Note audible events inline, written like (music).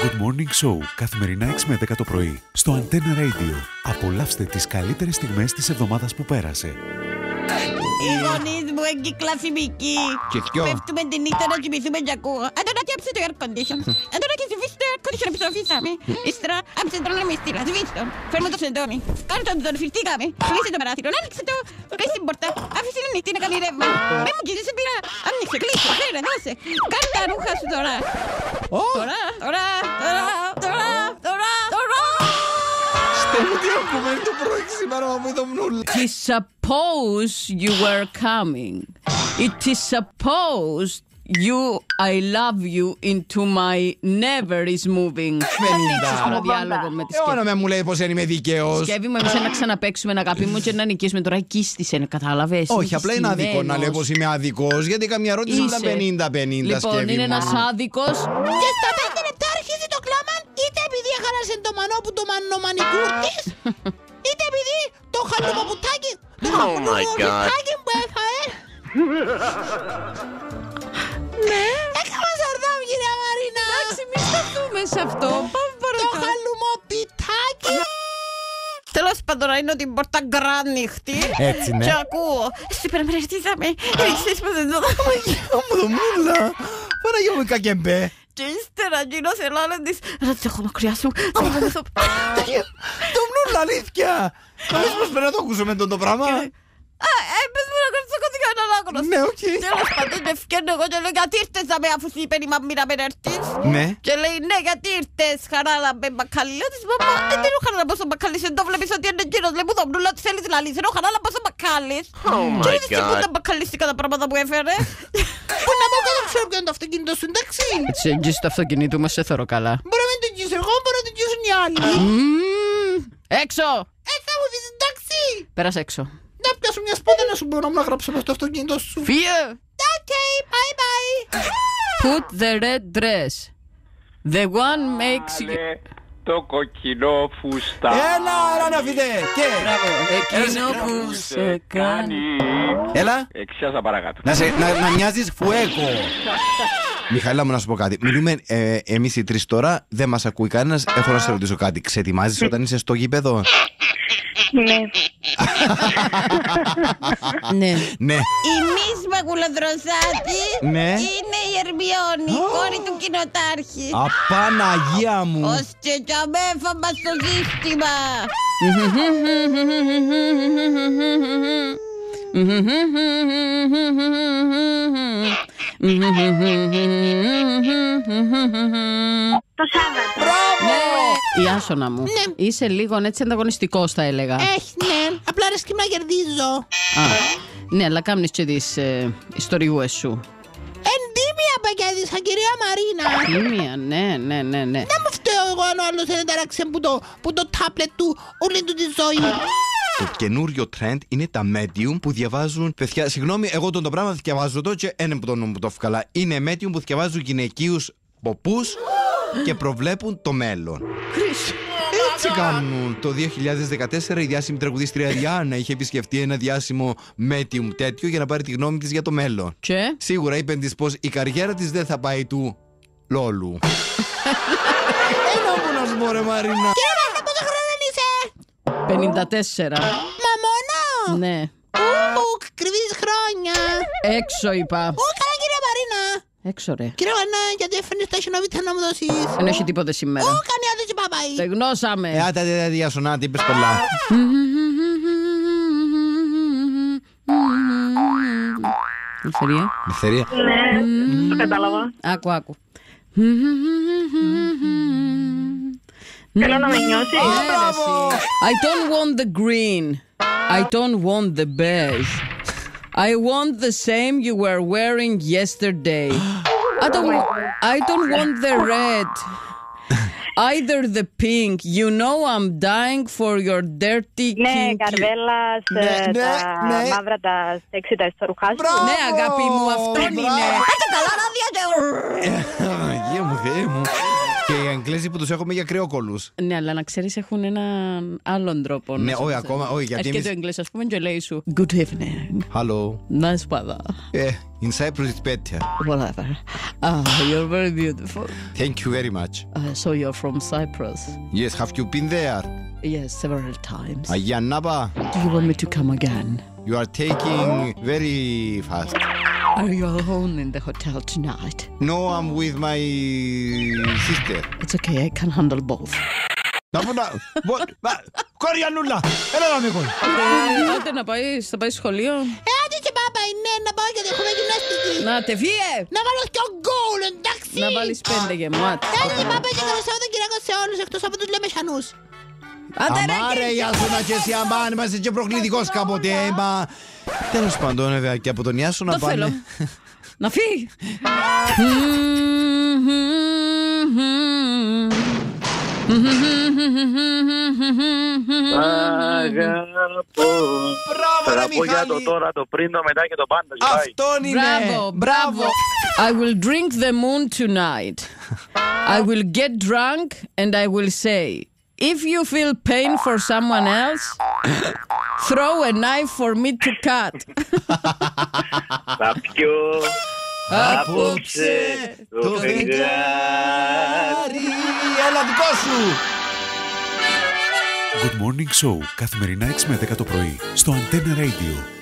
Good Morning Show, καθημερινά 6 με 10 το πρωί, στο Antenna Radio. Απολαύστε τις καλύτερες στιγμές της εβδομάδας που πέρασε. Οι γονείς μου εγκυκλασιμικοί. Και δυο. Πέφτουμε τη νύχτα να κοιμηθούμε και ακούω. Αν τώρα και το air condition. Αν τώρα και σβήσει το air condition επιστροφήσαμε. Ύστερα άψε τον να με στείλα. Σβήσει τον. Φέρουμε το σεντόνι. Κάνε τον τον φιλτήκαμε. Κλείσε το παράθυρο. Άνοιξε το. Κλείσε την πόρτα. Άφησε την νύχτη να κάνει ρεύμα. Με μου κοιτούσε σε πειρά. Άνοιξε, κλείσε. Φέρε, δώσε. Κάνε τα ρούχα σου τώρα. Τώρα, τώρα, τώρα, τώρα, τώρα, τώρα. Στέλνω τι ακούμε το πρωί σήμερα με το μνούλα. It is supposed you were coming. It is supposed you, I love you into my never is moving. Θα ανοίξεις τώρα διάλογο με τη Ε, σκεύη. να με μου λέει πως είναι δικαίος. Σκεύη μου, εμείς να ξαναπαίξουμε αγάπη μου και να νικήσουμε τώρα εκεί στη σένα, κατάλαβες. Όχι, απλά είναι άδικο να λέω πως είμαι αδικός, γιατί καμιά ερώτηση Είσαι. ήταν 50-50 Λοιπόν, σκεύη είναι μου. ένας άδικος. Και στα πέντε λεπτά αρχίζει το κλάμα είτε επειδή έχανασε το μανό που το μανομανικούρ της είτε επειδή το χαλουμοπουτάκι το χαλουμοπουτάκι που έφαε αυτό. Πάμε Το παρακάτω. χαλουμοπιτάκι Τέλος πάντων είναι ότι η πόρτα γκράνυχτη Έτσι, ναι. Και ακούω Σούπερ μερετήσαμε Ρίξες πως δεν το Μου το μούλα. Παναγία μου κακεμπέ. Και ύστερα γίνος ελάλε της Να της έχω μακριά σου Το μνούλα αλήθεια. Νομίζεις πως πρέπει να το ακούσουμε τον το πράγμα. Α, ε, πες μου να κάνεις το κωδικό ανάγνωση Ναι, οκ. Τέλος πάντων και ευκαινώ εγώ και λέω γιατί ήρθες να με αφού σου είπε η μαμμή να με έρθεις; Ναι. Και λέει ναι γιατί ήρθες χαρά να με μπακάλι Λέω της μαμά δεν θέλω χαρά να πω στο μπακάλι Δεν το βλέπεις ότι είναι εκείνος Λέει μου το μπρούλα ότι θέλεις να λύσεις Λέω χαρά να πω στο μπακάλι Και είδες και πού τα μπακαλίστηκα τα πράγματα που έφερε (laughs) Πού να πω δεν ξέρω ποιο είναι το αυτοκίνητο σου εντάξει Έτσι, εγγύς το αυτοκίνητο μας, σε θεωρώ καλά. Μπορεί να μην το αγγίσω εγώ Μπορεί να το αγγίσουν οι άλλοι Μμμ. Έξω! Ε θα μου πεις εντάξει Πέρασε έξω. Να πιάσω μια σπόντα να σου μπορώ να γράψω μες στο αυτοκίνητο σου Φύγε! Οκ, bye bye Put the red dress. The one makes you... Βάλε το κοκκινό φούστα. Έλα, έλα να φύγε. Και. Εκείνο που σε κάνει. Έλα. Εξιάσα παρακάτω. Να, σε, να, να μοιάζεις φουέκο. Μιχαήλα μου να σου πω κάτι. Μιλούμε ε, εμείς οι τρεις τώρα, δεν μας ακούει κανένας. Έχω να σε ρωτήσω κάτι. Ξετοιμάζεις όταν είσαι στο γήπεδο; Ναι. Ναι. ναι. Η Μης Μαγουλαδροσάτη Ναι. είναι η Ερμιόνη, η κόρη του κοινοτάρχη. Απαναγία μου. Ως και τζαμέφαμα στο σύστημα. Το Σάββατο. Ναι, η Άσονα μου. Είσαι λίγο έτσι ανταγωνιστικός, θα έλεγα. Έχει, ναι. Απλά αρέσκει να κερδίζω. Α, ναι, αλλά κάνεις και τις ε, ιστοριούες σου. Εντύμια πακέδισα, κυρία Μαρίνα. Τίμια, ναι, ναι, ναι, ναι. Δεν μου φταίω εγώ αν ο άλλος είναι ταράξε που το, που το τάπλετ του όλη του τη ζωή. Το καινούριο trend είναι τα medium που διαβάζουν. Παιδιά, συγγνώμη, εγώ τον το πράγμα διαβάζω το και ένα που το νόμο που το έφυγα. Είναι medium που διαβάζουν γυναικείους ποπούς και προβλέπουν το μέλλον. Έτσι κάνουν. Το 2014 η διάσημη τραγουδίστρια Ριάννα είχε επισκεφτεί ένα διάσημο medium τέτοιο για να πάρει τη γνώμη της για το μέλλον. Και, Σίγουρα είπε της πως η καριέρα της δεν θα πάει του Λόλου. Ένα μου να σου πω, ρε Μαρίνα. Κύριε Μαρίνα, πόσο χρόνο είσαι. 54. Μα μόνο; Ναι. Ου, κρυβείς χρόνια. Έξω είπα. Ου, καλά κύριε Μαρίνα. Έξω ρε. Κύριε Μαρίνα, γιατί έφερνες τα χινοβίτσα να μου δώσεις; Δεν έχει τίποτε σήμερα. Ου, κάνει άδεια και παπάει. Στεγνώσαμε. Ε, άτα, δε, δε, Ιασονά, τι είπες πολλά. Ελευθερία. Ελευθερία. Ναι, το κατάλαβα. Άκου, άκου. Θέλω να με νιώσεις. I don't want the green. I don't want the beige. I want the same you were wearing yesterday. I don't, I don't want the red. Either the pink. You know I'm dying for your dirty Ναι, kinky- καρβέλας, Ναι, ναι, τα ναι. μαύρα, τα σεξι, τα ιστορουχά σου. Μπράβο. Ναι, αγάπη μου, αυτόν Μπράβο. είναι. Άντε καλά, άδεια και... Αγία μου, Θεέ μου. Και Εγγλέζοι που του έχουμε για κρεόκολου. Ναι, αλλά να ξέρει, έχουν έναν άλλον τρόπο. να Ναι, σου όχι, πεις. ακόμα, όχι, γιατί Έρχεται ο εμείς- Εγγλές, α πούμε, και λέει σου Good evening. Hello. Nice weather. Ε, in Cyprus it's better. Whatever. Ah, you're very beautiful. Thank you very much. Uh, so you're from Cyprus? Yes, have you been there? Yes, several times. Αγία Νάπα, Do you want me to come again? you are taking very fast. Are you alone in the hotel tonight? No, I'm with my sister. It's okay, I can handle both. Να πω να... What? Μα- Κοριανούλα, έλα να με κόρη. Ε, Άντε να πάει, θα πάει σχολείο. Ε, άντε και μπάμπα είναι να πάω γιατί έχουμε γυμναστική. Να τε φύγε! Να βάλω και ο γκολ, εντάξει. Να βάλεις πέντε γεμάτα. Άντε μπάμπα και καλό Σαββατοκύριακο σε όλους εκτός από τους λεμεσανούς. Άντε ρε Αμάρε, και- γεια σου να και εσύ αμάν, είμαστε και προκλητικός κάποτε, ε, μα... Τέλος πάντων, βέβαια, και από τον Ιάσο να Το θέλω. πάνε... (laughs) Να φύγει. Αγαπώ. Μπράβο, ρε, Αγαπώ για το Μιχάλη. τώρα, το πριν, το μετά και το πάντα. Ζητάει. Αυτόν είναι. Μπράβο, μπράβο. I will drink the moon tonight. (laughs) I will get drunk and I will say, if you feel pain for someone else, throw a knife for me to cut. Θα πιω Απόψε το φεγγάρι. φεγγάρι. Έλα, δικό σου. Good Morning Show καθημερινά 6 με 10 το πρωί στο Antenna Radio.